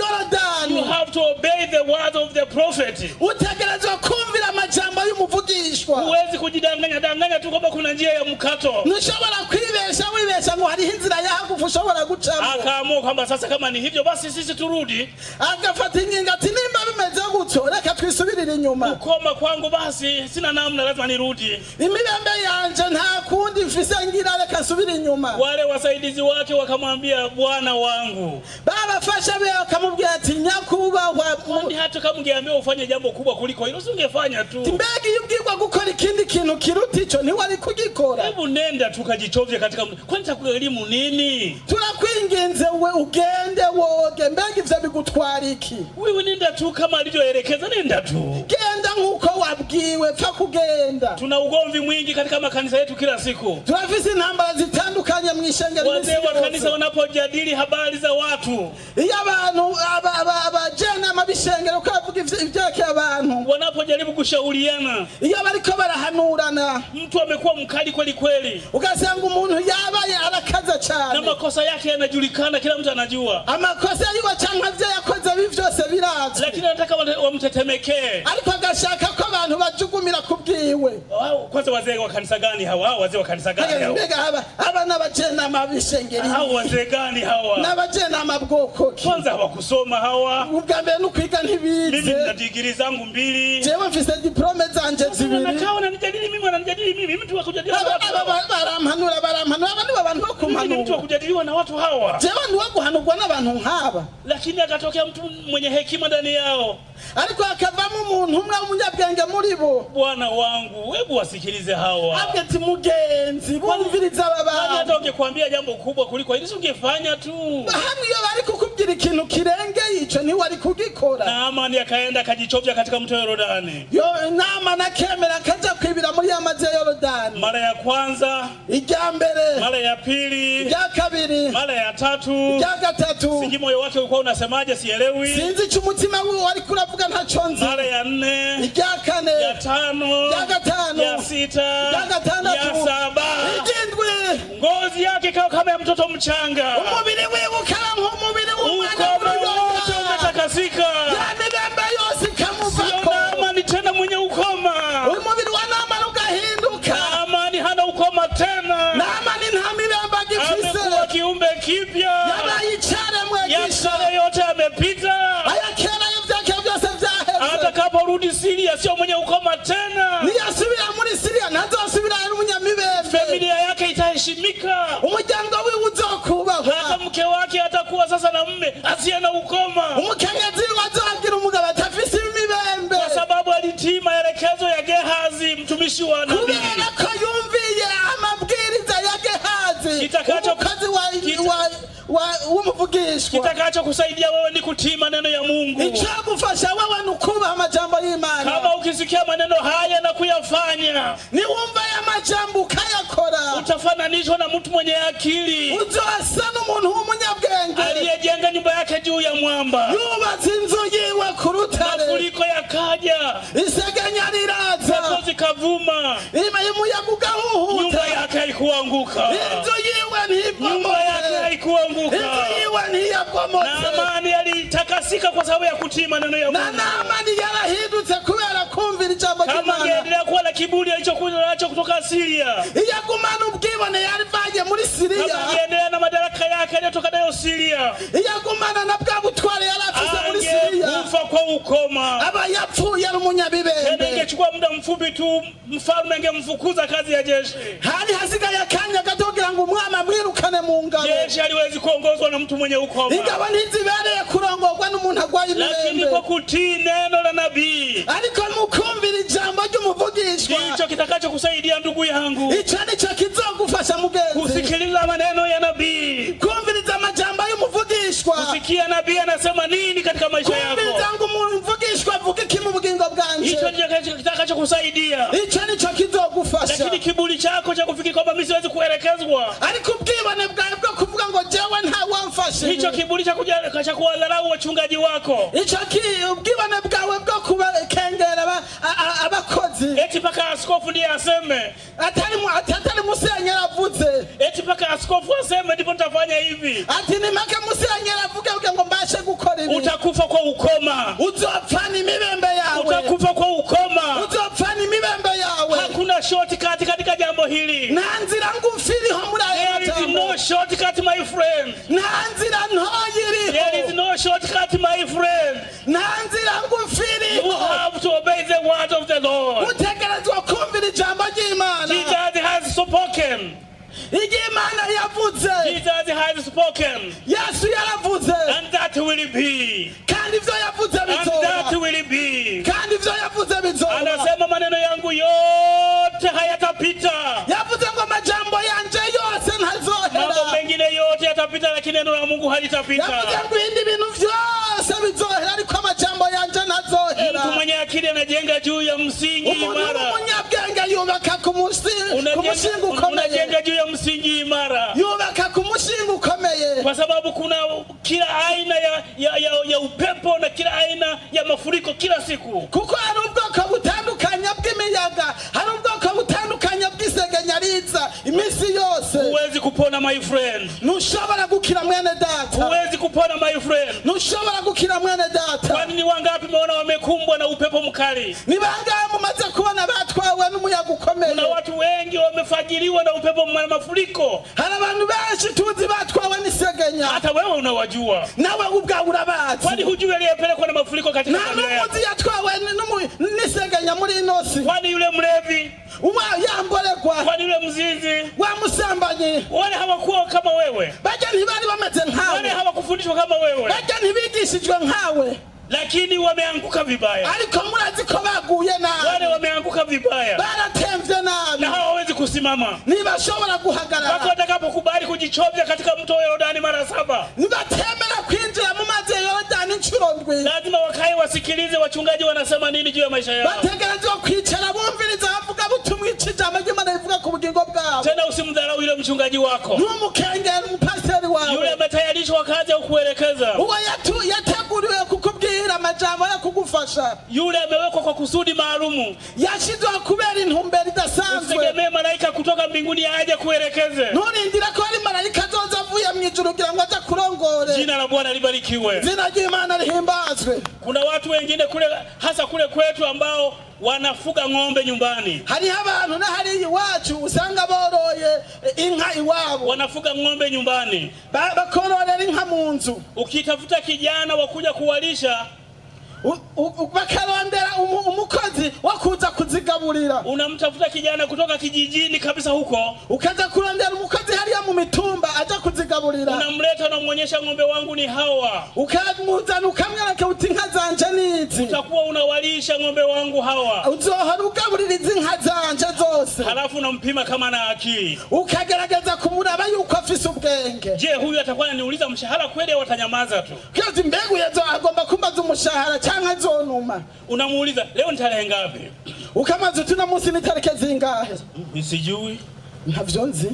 you have to obey the word of the prophet. Utegerezwa kumvira amajambo y'umuvugishwa. Huwezi kujidanganya danganya tu kwamba kuna njia ya mkato. Ntushobora kwibesha wibesha ngo hariho inzira yahagufu ushobora gucamo. Akaamua kwamba sasa kama ni hivyo basi sisi turudi. Akafata ingingo ati nimba bimeze gutyo reka twisubirire inyuma. Ukoma kwangu basi sina namna lazima nirudi. Imirembe yanje nta kundi mfise ngira reka nsubire inyuma. Wale wasaidizi wake wakamwambia bwana wangu. Babafasha be bakamubwira ati nyakubahwa kandi hata kama ungeambiwa ufanye jambo kubwa kuliko hilo usingefanya tu? Mbega iyo ubwirwa gukora ikindi kintu kiruta ico ntiwari kugikora. Hebu nenda tukajichovye katika kwani takugharimu nini? Turakwinginze we ugende woge mbega ivyo bigutwara iki wewe nenda tu kama alivyoelekeza nenda tu genda nk'uko wabwiwe cyo kugenda. Tuna ugomvi mwingi katika makanisa yetu kila siku. Turafise intambara zitandukanye mu ishengero wazee wa kanisa wanapojadili habari za watu. Iyo abantu aba- aba- abajanama b'ishengero ko bavuga ivy- ivyerekeye abantu. Wanapojaribu kushauriana, iyo bariko barahanurana. Mtu amekuwa mkali kweli kweli. Ugasanga umuntu yabaye arakaza na cyane makosa yake yanajulikana, kila mtu anajua, amakosa yiwe cyangwa ivyo yakoze bivyose vyose birazwi lakini anataka wamtetemekee. ariko agashaka ko abantu bajugumira ku bwiwe Wao, Kwanza wazee wa kanisa gani hawa? Wazee wa kanisa gani hawa? mbega aba aba n'abajenama b'ishengero Hao wazee gani hawa? n'abajenama bwoko ki Kwanza hawakusoma hawa. ubwa mbere n'ukwiga Mimi ntibize nina digiri zangu mbili. jewe mfise diplome zanje zibiri Wanakaa wananijadili mimi, wananijadili mimi, mtu wa kujadiliwa na Aba- watu aba hawa. ba- barampanura barampanura aba nibo bantu bo Mimi ni mtu wa kujadiliwa na watu hawa, jewe ndiwo guhanurwa n'abantu nk'aba lakini akatokea mtu mwenye hekima ndani yao. Ariko hakavamo umuntu umwe w'umunyabwenge muri bo Bwana wangu, hebu wasikilize hawa. ati mugenzi bumviriza aba Kwani hata ungekwambia jambo kubwa kuliko hili, ungefanya tu. hamwe iyo bari kukubwira ikintu kirengeye ico ntiwari kugikora Naamani akaenda akajichovya katika mto Yordani. yo Naamani akemera akaja kwibira muri ya mazi ya yorodani Mara ya kwanza, irya mbere mara ya pili, irya kabiri mara ya tatu. irya gatatu Sijui moyo wake ulikuwa unasemaje, sielewi. sinzi ico umutima wiwe wari kuravuga ntacyo nzi. Mara ya nne, irya kane ya tano, Ya gatano, ya sita, ya gatandatu, ya saba. irindwi Ngozi yake kama ya mtoto mchanga, umubiri wiwe ukaba nk'umubiri w'umwana ukoma Atakaporudi Siria sio mwenye ukoma tena, niyasubira muri siriya ntazosubira ari umunyamibembe. Familia yake itaheshimika, umuryango wiwe uzokubahwa hata mke wake atakuwa sasa na mme asiye na ukoma, umukenyezi wazagira umugabo atafise imibembe. Kwa sababu alitii maelekezo ya Gehazi mtumishi wa nabii. W'umuvugishwa Kitakacho kusaidia wewe ni kutii maneno ya Mungu. Ichakufasha wewe ni majambo ya y'imana Kama ukisikia maneno haya na kuyafanya, niwumva ya majambo ukayakora utafananishwa na mtu mwenye akili. Uzosa n'umuntu w'umunyabwenge aliyejenga nyumba yake juu ya mwamba. yubatse inzu yiwe ku rutare. Mafuriko yakaja, isegenya riraza pepo imirimo ya y'umuyaga ugahuhuta nyumba yake haikuanguka, inzu yiwe nyumba yake haikuanguka. inzu yiwe ntiyabomotse Naamani alitakasika kwa sababu ya kutii maneno ya na Mungu. namani yarahindutse kubera kumvira ijambo Kama ry'imana angeendelea kuwa na kiburi alichokuja nacho kutoka Siria, iyo agumana ubwibone yarivanye muri Siria, kama angeendelea na madaraka yake aliyotoka nayo Siria, iyo agumana na bwa butware yari afise angekufa kwa ukoma. aba yapfuye ari Tena umunyabibembe ingechukua muda mfupi tu, mfalme angemfukuza kazi ya jeshi. hari hasigaye akanya gato kugira ngo umwami amwirukane mu ngabo Jeshi haliwezi kuongozwa na mtu mwenye ukoma, ingabo ntizibereye kurongorwa n'umuntu arwaye lakini kwa kutii neno la nabii. Ariko mukumvira ijambo ry'umuvugishwa kitakacho kitakachokusaidia ndugu yangu, ico nico kizogufasha mugenzi kusikiliza maneno ya nabii, amajambo y'umuvugishwa kusikia nabii anasema nini katika maisha yako. zangu ngo umuvugishwa avuge iki mu bugingo bwanje Hicho ndicho kitakachokusaidia. ico nico kizogufasha Lakini kiburi chako cha kufikiri kwamba mimi siwezi kuelekezwa, ariko ubwibone bwawe bwo kuvuga ngo jewe nta wamfashe hicho kiburi cha kuwadharau wachungaji wako, hicho ubwibone bwawe bwo kubakengera abakozi eti paka askofu ndiye aseme, atari atari musenyera avuze eti paka askofu aseme ndipo nitafanya hivi. ati nimake musenyeri kugira ngo mbashe gukora ibi Utakufa kwa ukoma, uzopfana imibembe yawe utakufa kwa ukoma. uzopfana imibembe yawe Hakuna shortcut katika jambo hili. nta nzira ngufi iriho muri There is no shortcut my friend. nta nzira ntoya There is no shortcut my friend. nta nzira ngufi You have to obey the word of the Lord. utegerezwa kumvira ijambo ry'imana Jesus has spoken. Imana yavuze Jesus has spoken. yesu yaravuze And that will be. kandi ivyo yavuze And that will be. kandi ivyo yavuze bizoba Anasema maneno yangu yote hayatapita. yavuze ngo majambo yanje yose Mambo ntazohera mengine yote yatapita, lakini neno la Mungu yavuze halitapita. ngo ibindi bintu vyose bizohera ariko amajambo yanje ntazohera Mtu mwenye akili anajenga juu ya msingi imara. umunyabwenge yubaka ku musi- ku mushinga ukomeye unajenga juu ya msingi imara. yubaka ku mushinga ukomeye kwa sababu kuna kila aina ya, ya, ya, ya upepo na kila aina ya mafuriko kila siku. Kuko hari ubwoko butandukanye bw'imiyaga. Hari ubwoko bw'isegenya imisi iminsi yose. Uwezi kupona my friend. Ntushobora gukira mwene data. Uwezi kupona my friend. Ntushobora gukira mwene data. Kwani ni wangapi meona wamekumbwa na upepo mkali? Ni bangahe mumaze kubona batwawe n'umuyaga ukomeye? Kuna watu wengi wamefagiliwa na upepo na mafuriko. Hari abantu benshi tuzi batwawe n'isegenya. Hata wewe unawajua. Nawe ubwawe urabazi kwani hujui aliyepelekwa na mafuriko katika na n'umuzi yatwawe n'isegenya muri ino si. Kwani yule mlevi uwa yamboregwa kwani yule mzizi? wa musambanyi wale hawakuwa kama wewe? Bajya ntibari bameze wale nkawe hawakufundishwa kama wewe? Bajya ntibigishijwe nkawe lakini wameanguka vibaya. Ariko murazi ko baguye wale wameanguka vibaya. Baratemvye nabi na hawawezi kusimama. Ntibashobora mpaka guhagarara. Watakapokubali kujichovya katika mto wa Yordani mara saba. Ntibatemera kwinjira mu mazi ya Yordani inshuro ndwi. Lazima wakae wasikilize wachungaji wanasema nini juu ya maisha yao. Bategerezwa kwicara bumviriza avuga butumwa ico ijambo ry'imana rivuga ku bugingo bwabo. Tena usimdharau yule mchungaji wako. Ntumukengera umupasiteri yule ametayarishwa kazi ya kukuelekeza uwo yatu- yateguriwe kukubwira amajambo yo kugufasha. Yule amewekwa kwa kusudi maalumu. Yashizwa kubera intumbero idasanzwe. Usitegemee malaika kutoka mbinguni aje kuelekeze. Nturindire ko ari malaika azoza avuye mu ijuru kugira ngo kurongore. Jina la bwana libarikiwe. Izina ry'imana lihimbazwe. kuna watu wengine kule hasa kule kwetu ambao wanafuga ng'ombe nyumbani. Hariho abantu na n'ahari iwacu usanga boroye inka iwabo. Wanafuga ng'ombe nyumbani. Ba- bakororera inka mu nzu. Ukitafuta kijana wakuja kuwalisha bakarondera umu- umukozi wa kuza kuzigaburira. Unamtafuta kijana kutoka kijijini kabisa huko. Ukaza kurondera umukozi hariya mu mitumba aja kuzigaburira. Unamleta unamwonyesha ng'ombe wangu ni hawa. Ukamuzana ukamwereka uti inka zanje nizi utakuwa unawalisha ng'ombe wangu hawa. Uzohora ugaburira izi nka zanje zose. Halafu unampima kama na akili. Ukagerageza kumuraba yuko afise ubwenge. Je huyu atakuwa ananiuliza mshahara kweli au atanyamaza tu? Kazi mbegu yezo agomba kumbaza umushahara canke zonuma. Unamuuliza leo ni tarehe ngapi? Ukamaze tuna musi ni tarike zingahe? Sijui. Ntavyo nzi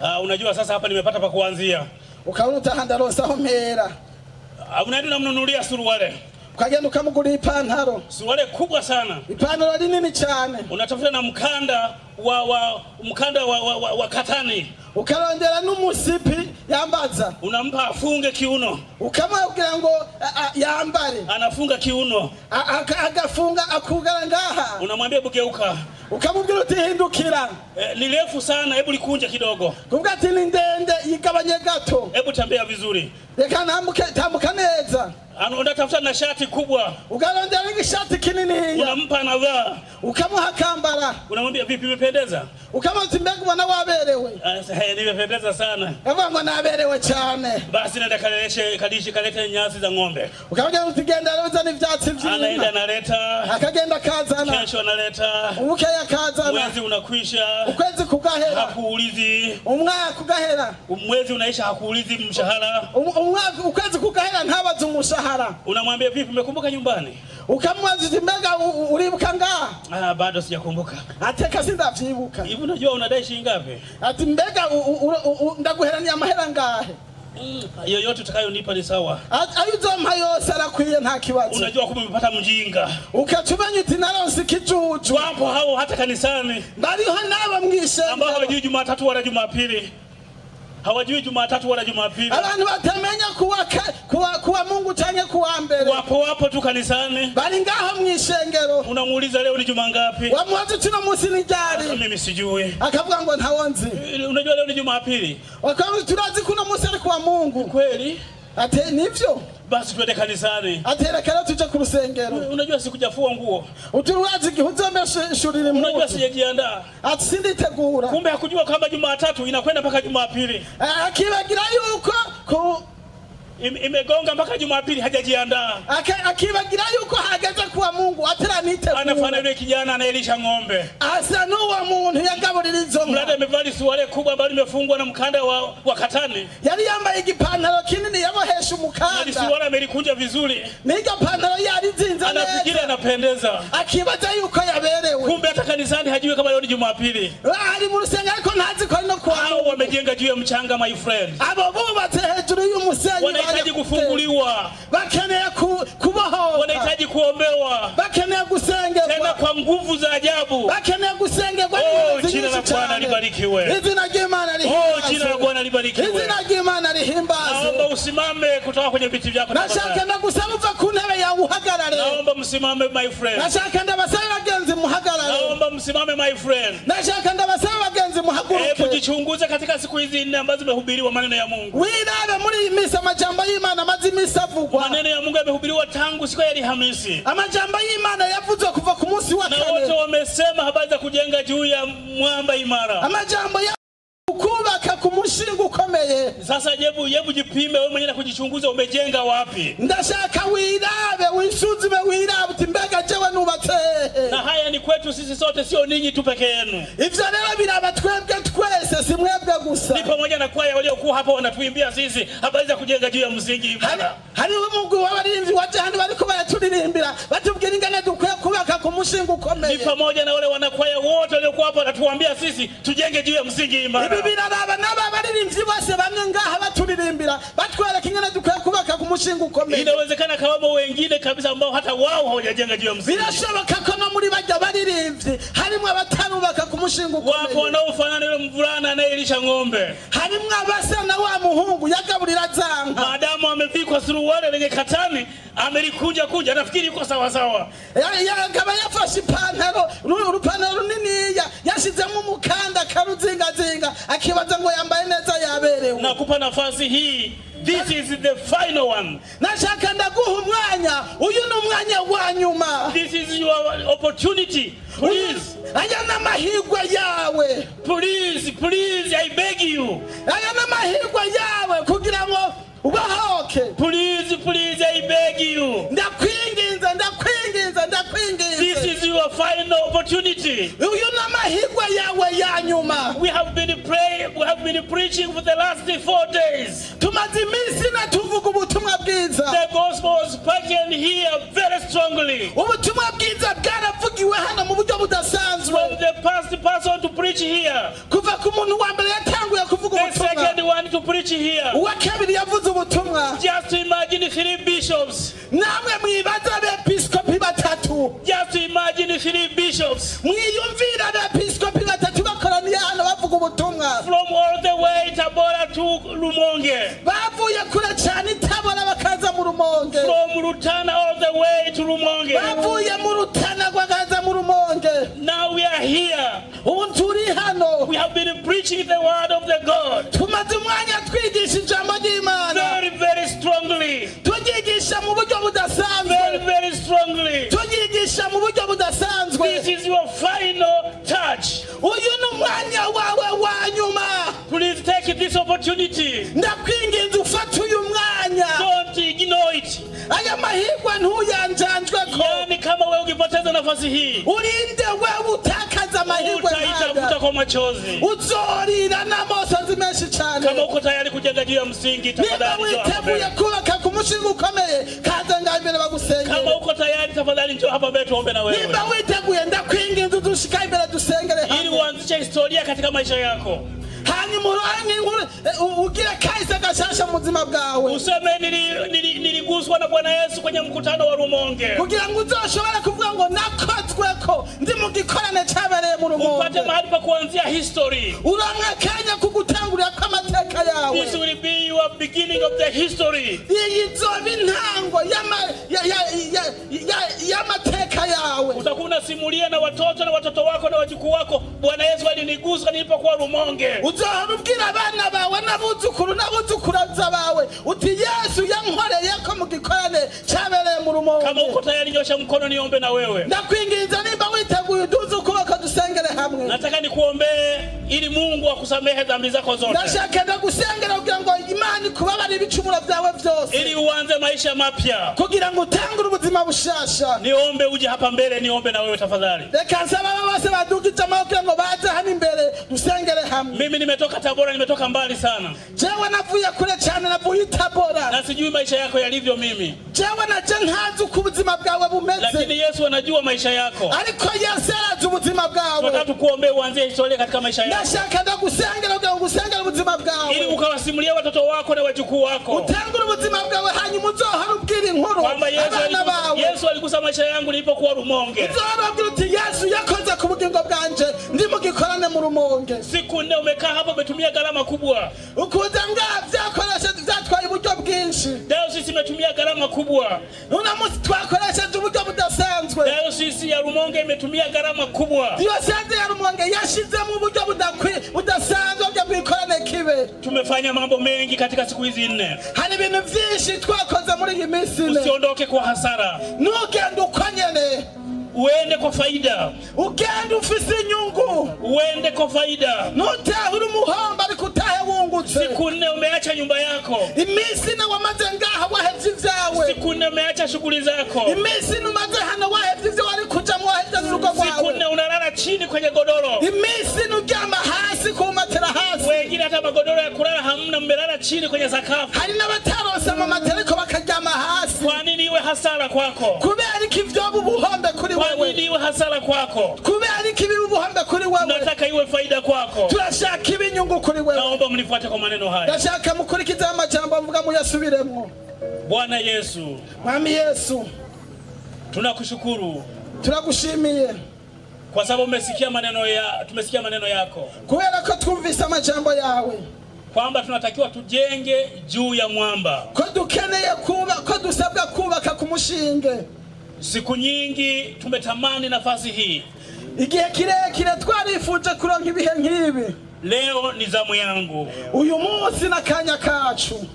uh, unajua sasa hapa nimepata pa kuanzia. Ukaona utaha ndaronsaho mpera uh, unaenda unamnunulia suruale ukagenda ukamugura ipantaro. Suwale kubwa sana. Ipantaro rinini cyane. Unatafuta na mkanda wa, wa mkanda wa, wa, wa, wa katani. Ukarondera n'umusipi yambaza. Unampa afunge kiuno. Ukamubwira ngo yambare. Anafunga kiuno. Agafunga akugara ngaha. Unamwambia bugeuka. Geuka ukamubwira uti hindukira. Eh, ni refu sana hebu likunje kidogo. Kuvuga ati ni ndende gato. Hebu tembea vizuri reka tambuka neza. Unatafuta na shati kubwa. Ukarondera n'igishati kininiya unampa anavaa ukamuha kambara, unamwambia vipi imependeza? Ukamuha timbegu bwana waberewe Ah, eh, nimependeza sana. Avuga ngo naberewe cyane basi nenda kaleshe kalishi kalete nyasi za ng'ombe. Ukamubwira utigenda genda rero uzana ivyatsi anaenda vy'inka analeta. Akagenda kazana, kesho analeta. Ubukeya akazana mwezi unakwisha. Ukwezi kugahera hakuulizi. Umwaka kugahera, mwezi unaisha hakuulizi mshahara. Um- umwaka ukwezi kukahera ntabaze umushahara unamwambia vipi umekumbuka nyumbani? Ukamwazizi mbega u- u- uribuka ngaha ah, bado sijakumbuka. Ateka sindavyibuka hivi unajua unadai shilingi ngapi? Ati mbega ndaguherania amahera ngahe? Yoyote utakayonipa ni sawa. Ayuzompa yose arakwiye nta kibazo unajua kumbe umepata mjinga. Ukaca umenya uti naronse ikijuju wapo hao hata kanisani. Bariho n'abo ambao hawajui jumatatu wala jumapili hawajui jumatatu wala jumapili. Abantu batamenya kuwa, kuwa, kuwa mungu canke kuwa mbere wapo wapo tu kanisani. Bali ngaho mw'ishengero unamuuliza leo ni juma ngapi? Wamubaza uti musi ni jari, mimi sijui. Akavuga ngo ntawonzi. unajua leo ni jumapili. Wakati tunazi kuna musi uno munsi ari kuwa mungu kweli? Ate nivyo basi twende kanisani. Atereka rero tuje ku rusengero. Unajua sikujafua nguo. Uti urazi igihe mmoja. unajua sijajiandaa. Ati sinditegura. Kumbe hakujua kwamba jumatatu inakwenda mpaka jumapili. Akibagira yuko ku imegonga mpaka jumapili hajajiandaa. Akibagira yuko hageze kuwa mungu anafanya ataranitegura yule kijana anaelisha ng'ombe. Asa n'uwo muntu yagaburira izo nka amevaa suwale kubwa ambayo limefungwa na mkanda wa, wa katani. Yamba yambaye igipantaro kinini yabohesha na umukanda Nilisiona amelikunja vizuri. N'iryo pantaro yarizinze anafikiri neza. Anapendeza. Akibaza yuko yaberewe. Kumbe hata kanisani hajui kama leo ni jumapili. Ali mu rusengero ariko ntazi ko no kuwa hao wamejenga juu ya mchanga my friend. Abo bubatse hejuru umusenyi wanahitaji kufunguliwa, bakeneye ku- kubohoka. Wanahitaji kuombewa. Bakeneye tena kwa nguvu za ajabu. bakeneye gusengerwa Oh, jina la Bwana libarikiwe. izina ry'imana Oh, jina la Bwana libarikiwe. izina ry'imana Naomba rihimbazwe usimame kutoka kwenye viti vyako nashaka uva ku ntebe yawe uhagarare Naomba msimame my friend. nashaka ndabasabe bagenzi muhagarare Naomba msimame my friend. nashaka ndabasabe bagenzi Hebu jichunguze katika siku hizi nne ambazo zimehubiriwa maneno ya Mungu. wirabe muri iyi majambo y'imana amaze iminsi avugwa Maneno ya Mungu yamehubiriwa tangu siku ya Alhamisi, amajambo y'imana yavuzwe kuva ku munsi wa na wote wamesema habari za kujenga juu ya mwamba imara. amajambo ya kubaka ku mushinga ukomeye Sasa yebu jipime wewe mwenyewe na kujichunguza, umejenga wapi? ndashaka wirabe wisuzume wirabe uti mbega jewe nubatse Na haya ni kwetu sisi sote, sio ninyi tu peke yenu. ivyo rero biraba twebwe twese si mwebwe gusa Ni pamoja na kwaya waliokuwa hapa wanatuimbia sisi habari za kujenga juu ya msingi Hari- imara. hariho umugwi w'abarinzi waje hano bariko baraturirimbira batubwira ingene dukwiye kubaka ku mushinga Ni ukomeye pamoja na wale wanakwaya wote waliokuwa hapa wanatuambia sisi tujenge juu ya msingi ibi biraraba n'aba baririmbyi bose bamwe ngaha baturirimbira batwereka ingene dukwiye kubaka ku mushinga ukomeye. Inawezekana kawamo wengine kabisa ambao hata wao hawajajenga juu ya msingi. birashoboka ko no muri bajya baririmbyi harimo abatarubaka ku mushinga Wapo ukomeye wanaofanana na yule mvulana anayelisha ng'ombe, harimo abasa na wa muhungu yagaburira zanga maadamu amevikwa suruwale lenye katani, amelikuja kuja nafikiri yuko sawa sawa. Akaba yafashe ipantaro ru- urupantaro runiniya yashizemo umukanda karuzingazinga akibaza ngo yambaye neza yaberewe Nakupa nafasi hii, this is the final one. nashaka ndaguha umwanya uyu ni umwanya wa nyuma This is your opportunity. Please, aya ni amahirwe yawe please, please, I beg you. aya ni amahirwe yawe kugira ngo ubahoke Please, please, I beg you. ndakwinginze ndakwinginze This ndakwinginze is your final opportunity. uyu ni amahirwe yawe ya nyuma We have been praying, we have been preaching for the last four days. tumaze iminsi na tuvuga ubutumwa bwiza The gospel was spoken here very strongly. ubutumwa bwiza bwaravugiwe hano mu buryo budasanzwe From the first person to preach here, kuva ku muntu wa mbere yatanguye kuvuga to preach here. uwa kabiri yavuze ubutumwa Just to imagine three bishops. namwe mwibaza abepiskopi batatu Just to imagine three bishops mwiyumvira abepiskopi batatu bakoraniye hano bavuga ubutumwa from all the way Tabora to Lumonge, bavuye kure cyane itabora bakaza mu rumonge from Rutana all the way to Lumonge. bavuye mu rutana bakaza mu rumonge Now we are here. Hano We have been preaching the word of the God tumaze umwanya twigisha ijambo ry'imana very, very strongly. turyigisha mu buryo budasanzwe Very, very strongly. turyigisha mu buryo budasanzwe This is your final touch. uyu ni umwanya wawe wa nyuma Please take this opportunity. ndakwinginze ufate uyu mwanya Don't ignore it. aya mahirwe ntuyanjanjweko Yani kama wewe ukipoteza nafasi hii, urinde wewe amahirwe nkaya kwa machozi. uzorira n'amosozi menshi cyane Kama uko tayari kujenga juu ya msingi, tafadhali hapa witeguye mbele. kubaka ku mushinga ukomeye kaza ngaho bagusengere Kama uko tayari, tafadhali njoo hapa mbele tuombe na wewe, niba witeguye imbere dusengere ili uanzishe historia katika maisha yako. Hanyuma urange inkuru eh, u- ugire kahise gashasha mu buzima bwawe nili- niliguswa na Bwana Yesu kwenye mkutano wa Rumonge. kugira ngo uzoshobore kuvuga ngo nakozweko ndi mu gikorane cyabereye mu Upate mahali pa kuanzia history. uronke kenya kugutangurira kw'amateka yawe This will be your beginning of the history. iyi intango y'amateka yawe Utakuwa unasimulia na watoto na watoto wako na wajukuu wako, Bwana Yesu alinigusa nilipokuwa Rumonge. uzohora ubwira abana bawe n'abuzukuru bawe uti yesu yankoreyeko mu gikorane cyabereye mu Kama uko tayari, nyosha mkono niombe na wewe. ndakwinginza nimba witeguye uduze ukuboko dusengere hamwe Nataka nikuombee ili Mungu akusamehe dhambi zako zote, ndashaka ndagusengera kugira ngo imana ikubabare ibicumuro byawe byose ili uanze maisha mapya. kugira ngo utangure ubuzima bushasha. Niombe uje hapa mbele, niombe na wewe tafadhali. reka nsaba aba bose badugije amaboko kugira ngo baze hano imbere dusengere hamwe. Mimi nimetoka Tabora, nimetoka mbali sana, jewe navuye kure cyane navuye itabora na sijui maisha yako yalivyo mimi. Jewe naje ntazi uko ubuzima bwawe bumeze. Lakini yesu anajua maisha yako. Ariko yesu yarazi ubuzima bwawe tukuombee uanzie historia katika maisha yako. Ndashaka ndagusengera kugira ngo usengere ubuzima ili bwawe ukawasimulia watoto wako na wajukuu wako. Utangura ubuzima bwawe hanyuma uzohora ubwira inkuru. Kwamba yesu, yesu aligusa maisha yangu nilipokuwa rumonge. Uzohora ubwira uti yesu yakoze ku bugingo bwanje ndimo gikorane mu rumonge. Siku nne umekaa hapo umetumia gharama kubwa. Ukuza nga vyakoresheje vyatwaye uburyo bwinshi. Leo sisi tumetumia gharama kubwa. Unamusi uburyo budasanzwe dayosisi ya rumonge imetumia gharama kubwa. Diyoseze ya rumonge yashizemo uburyo budasanzwe byo bwikorane kibe. Tumefanya mambo mengi katika siku hizi nne. Hari ibintu vyinshi twakoze muri iyi minsi ine usiondoke kwa hasara. Ntugende uko nyene uende kwa faida. Ugende ufise nyungu uende kwa faida. Ntutahe uri umuhombo ariko utahe wungutse. Siku nne umeacha nyumba yako. Imisi na wamaze ngaha wahevye ivyawe. Siku nne umeacha shughuli zako. Imisi numaze umaze hano wahevye ivyo wari kuja n'urugo siku rwawe nne unalala chini kwenye godoro. Imisi nuryama uryama hasi kumatera hasi hata magodoro ya kulala hamna mmelala chini kwenye sakafu. Hari n'abatarose mu matera ariko bakaryama hasi. Kwa nini iwe hasara kwako? Kubera iki ivyoba ubuhombe kuri kwa nini iwe hasara kwako? Kubera iki biba ubuhombe kuri wewe. Nataka iwe faida kwako. Turashaka ibinyungu kuri wewe. Naomba mnifuate kwa maneno haya. Ndashaka mukurikizeho amajambo mvuga muyasubiremo. bwana yesu mwami yesu tunakushukuru. turagushimiye kwa sababu umesikia maneno ya tumesikia maneno yako. Kubera ko twumvise amajambo yawe. Kwamba tunatakiwa tujenge juu ya mwamba. Ko dukeneye kuba ko dusabwa kubaka ku mushinge siku nyingi tumetamani nafasi hii. Igihe kirekire twarifuje kuronka ibihe nk'ibi leo ni zamu yangu. Uyu munsi na kanya kacu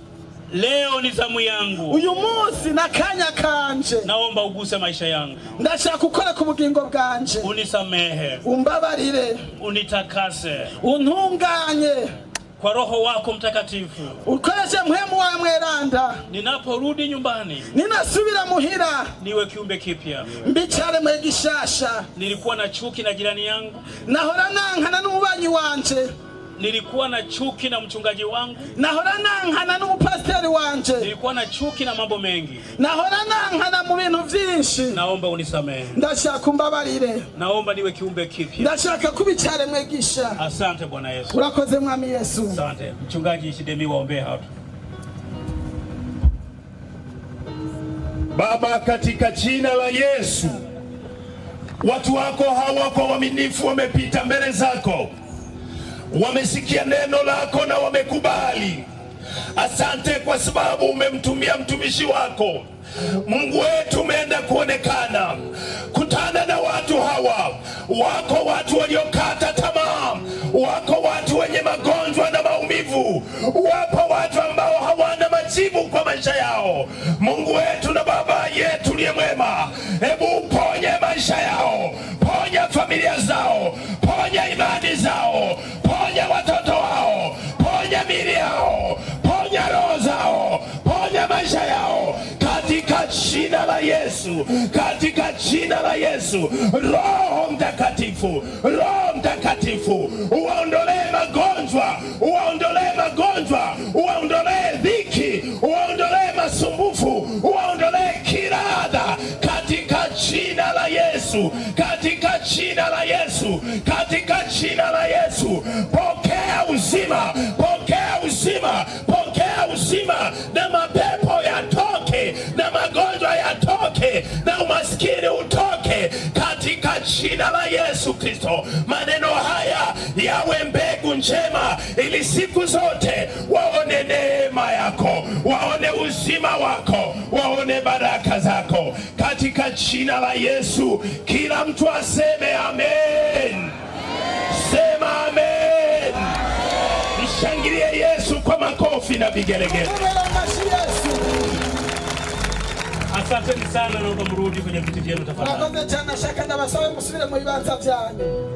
leo ni zamu yangu. Uyu munsi n'akanya kanje. Naomba uguse maisha yangu. Ndashaka ukore ku bugingo bwanje. Unisamehe. Umbabarire. Unitakase. Untunganye. Kwa roho wako mtakatifu. Ukoreshe mhemu wa mweranda. Ninaporudi nyumbani. Ninasubira muhira. Niwe kiumbe kipya. Mbichare mwegishasha. nilikuwa na chuki na jirani yangu. Nahora nankana n'umubanyi wanje nilikuwa na chuki na mchungaji wangu. Nahora nankana n'umupasiteri wanje. Nilikuwa na chuki na mambo mengi. Nahora nankana mu bintu vyinshi naomba unisamehe. Ndashaka umbabarire naomba niwe kiumbe kipya. Ndashaka kubicare mwegisha. Asante bwana yesu. Urakoze mwami yesu. Asante. Mchungaji shidemi waombee hapa. Baba, katika jina la Yesu, watu wako hawa kwa uaminifu wamepita mbele zako, wamesikia neno lako na wamekubali. Asante kwa sababu umemtumia mtumishi wako. Mungu wetu umeenda kuonekana. Kutana na watu hawa, wako watu waliokata tamaa, wako watu wenye magonjwa na maumivu, wapo maisha yao. Mungu wetu na Baba yetu liye mwema, hebu ponye maisha yao, ponya familia zao, ponya imani zao, ponya watoto wao, ponya mili yao, ponya roho zao, ponya maisha yao katika jina la Yesu, katika jina la Yesu. Roho Mtakatifu, Roho Mtakatifu, uwaondolee magonjwa, uwaondolee Yesu, katika jina la Yesu, katika jina la Yesu. Pokea uzima, pokea uzima, pokea uzima, na mapepo yatoke, na magonjwa yatoke, na umaskini utoke jina la Yesu Kristo. Maneno haya yawe mbegu njema, ili siku zote waone neema yako, waone uzima wako, waone baraka zako katika jina la Yesu. Kila mtu aseme amen. Sema amen. Nishangilie Yesu kwa makofi na vigelegele. Asanteni sana naomba mrudi kwenye viti vyenu tafadhali. Murakoze cyane nashaka ndabasabe musubire mu bibanza byanyu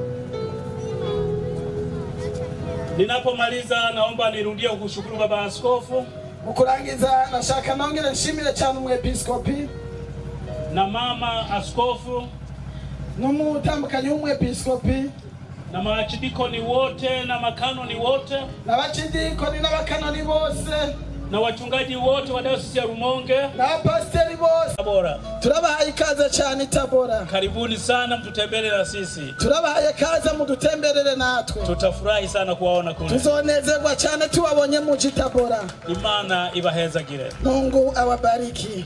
ninapomaliza naomba nirudie kukushukuru baba askofu. Mu kurangiza nashaka nongere nshimire cyane umwepiskopi na mama askofu. N'umutambukanyi w'umwepiskopi na maachidikoni wote na makanoni wote. N'abakidikoni n'abakanoni bose na wachungaji wote wa dayosisi ya Rumonge na n'abapasiteri bose Tabora. turabahaye ikaze cyane Tabora, Karibuni sana, mtutembele na sisi, turabahaye kaza mudutemberere natwe tutafurahi sana kuwaona kule. tuzonezerwa cyane tuwabonye muji Tabora. Imana ibahezagire. mungu awabariki